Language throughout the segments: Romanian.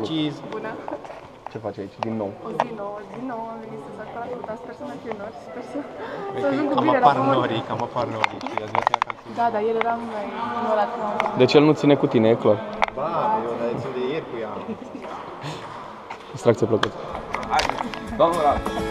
Salut. cheese. Bună! Ce faci aici din nou? O zi nouă, din nou am venit să fac la facultate, sper să mă fiu nori, sper să, Vezi să ajung că cu Cam bine la apar pământ. norii, cam apar norii. Și azi văd că e acasă. Da, dar el era mai înorat cum am Deci el nu ține cu tine, e clar. Ba, eu dar țin de ieri cu ea. Distracție plăcută. Domnul Radu.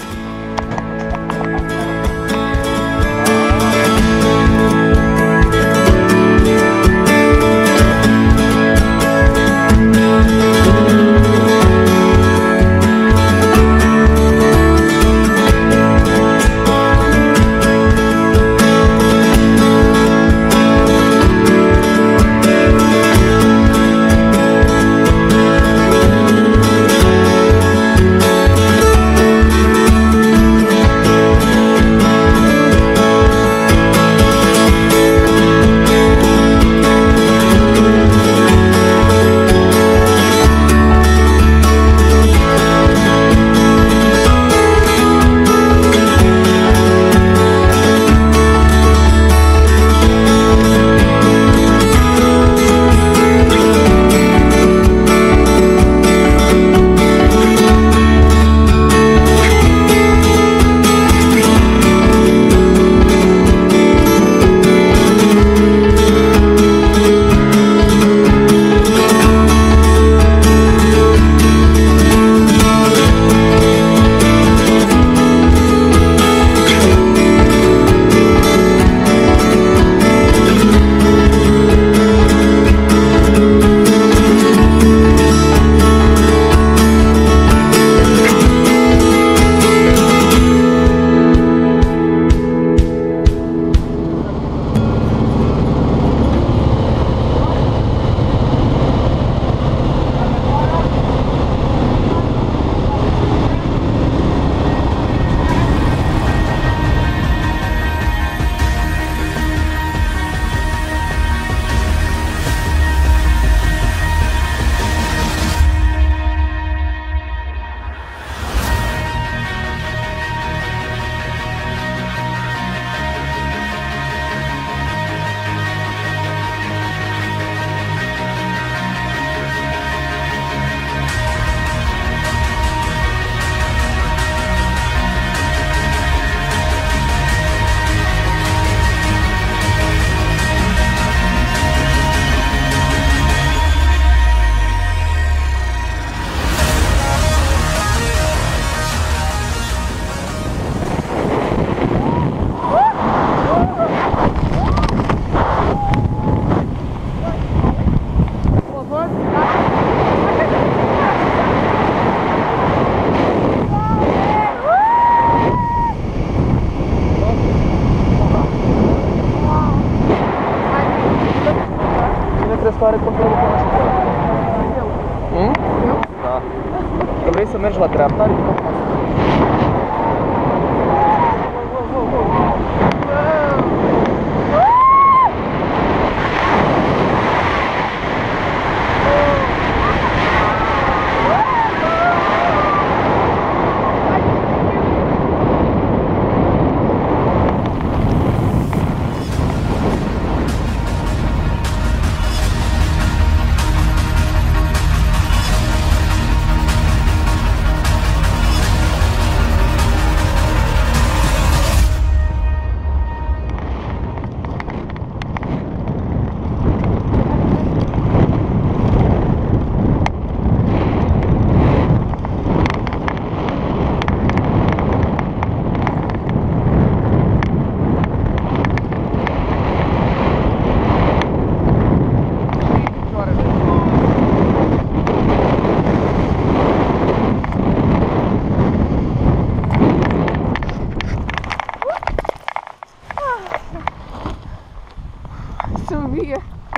Să mergi la dreapta, ridică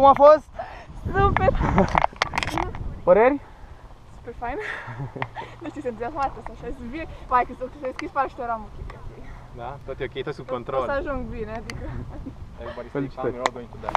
Cum a fost? Super! Păreri? Super fain! Nu știu, sunt entuziasmată să așa, sunt vie. Mai că să deschis parașutul eram ok. ok. Da? Tot e ok, tot sub O să control. ajung bine, adică... Everybody stay Felicitări. calm, you're all going to die.